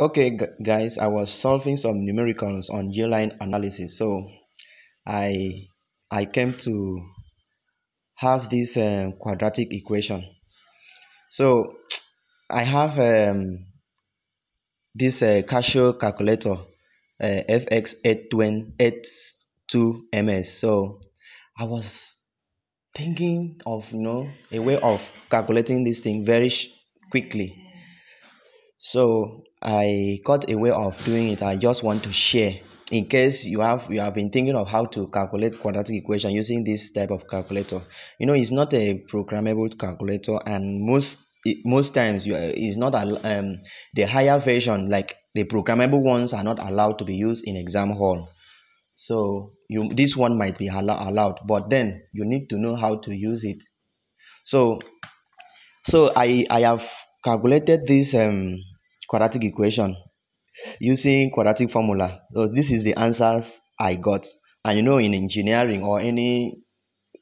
Okay, guys, I was solving some numericals on G-line analysis. So I I came to have this um, quadratic equation. So I have um, this uh, Casio calculator uh, FX82MS. So I was thinking of you know a way of calculating this thing very quickly. So I got a way of doing it. I just want to share in case you have you have been thinking of how to calculate quadratic equation using this type of calculator. You know, it's not a programmable calculator, and most most times you is not um the higher version like the programmable ones are not allowed to be used in exam hall. So you this one might be allowed, but then you need to know how to use it. So so I I have calculated this um quadratic equation using quadratic formula. So this is the answers I got. And you know, in engineering or any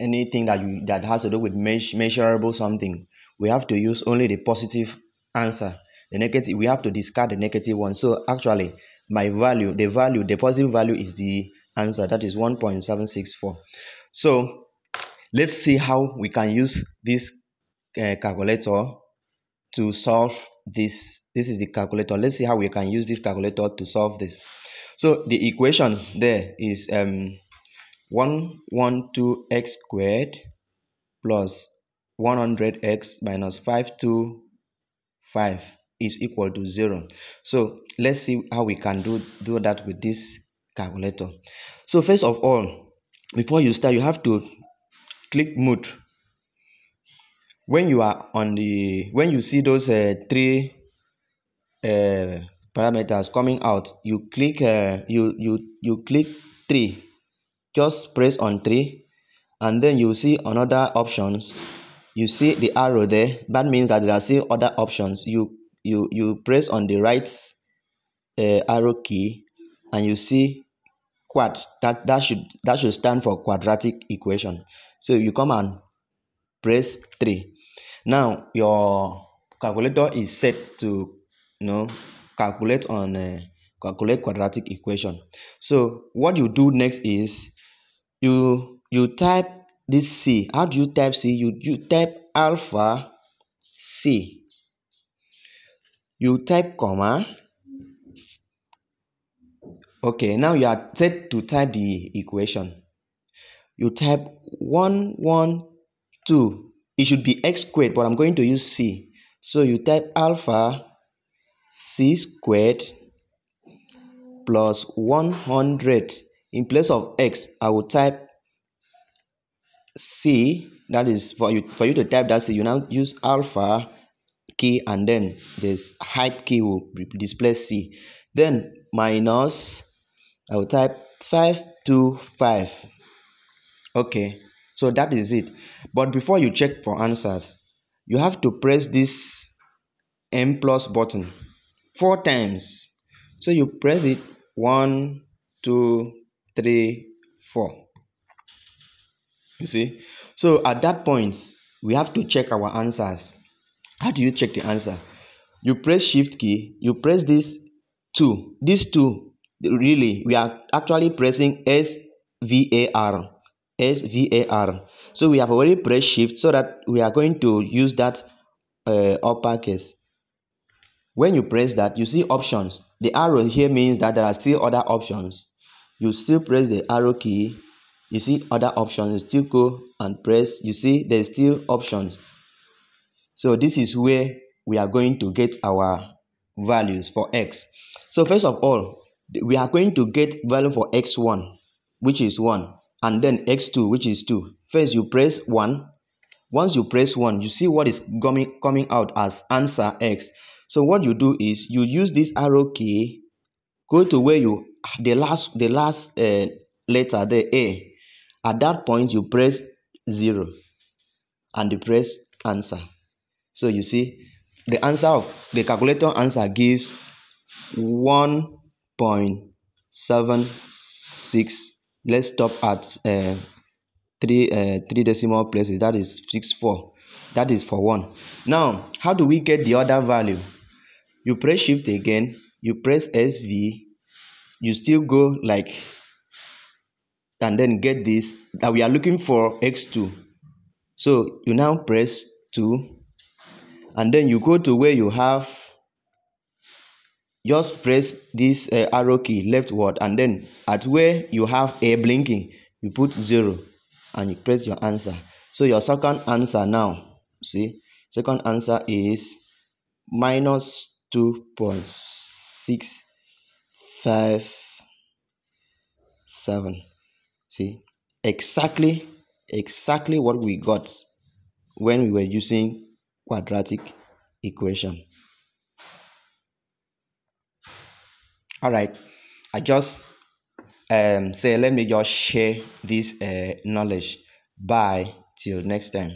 anything that you that has to do with measurable something, we have to use only the positive answer. The negative, we have to discard the negative one. So actually, my value, the value, the positive value is the answer. That is 1.764. So let's see how we can use this uh, calculator to solve this this is the calculator. Let's see how we can use this calculator to solve this. So the equation there is um 112x squared plus 100x minus 525 is equal to 0 so let's see how we can do do that with this calculator. So first of all before you start you have to click mode when you are on the when you see those uh, three uh, parameters coming out you click uh, you you you click 3 just press on 3 and then you see another options. You see the arrow there. That means that there are still other options. You you you press on the right uh, arrow key and you see quad. That that should that should stand for quadratic equation. So you come and press 3 now your calculator is set to you know calculate on uh, calculate quadratic equation. So what you do next is you you type this c. How do you type c? You you type alpha c. You type comma. Okay now you are set to type the equation. You type 1 1 2 it should be x squared but i'm going to use c. So you type alpha c squared plus 100 in place of x i will type c. That is for you for you to type that c. You now use alpha key and then this height key will display c. Then minus i will type 525 okay so that is it. But before you check for answers, you have to press this M plus button four times. So you press it one, two, three, four. You see? So at that point, we have to check our answers. How do you check the answer? You press shift key, you press this two. This two, really, we are actually pressing S V A R SVAR. So we have already pressed shift so that we are going to use that uh, uppercase. When you press that, you see options. The arrow here means that there are still other options. You still press the arrow key. You see other options. You still go and press. You see there's still options. So this is where we are going to get our values for x. So first of all, we are going to get value for x1, which is 1 and then x2 which is 2 first you press 1 once you press 1 you see what is coming coming out as answer x. So what you do is you use this arrow key go to where you the last the last uh, letter the a. At that point you press 0 and you press answer. So you see the answer of the calculator answer gives 1.76 let's stop at uh, three uh, three decimal places. That is six four. That is for one. Now how do we get the other value? You press shift again. You press sv you still go like and then get this. That we are looking for x2 so you now press 2 and then you go to where you have just press this uh, arrow key leftward and then at where you have a blinking you put 0 and you press your answer. So your second answer now see? Second answer is minus 2.657 see? Exactly exactly what we got when we were using quadratic equation all right i just um say let me just share this uh, knowledge. Bye till next time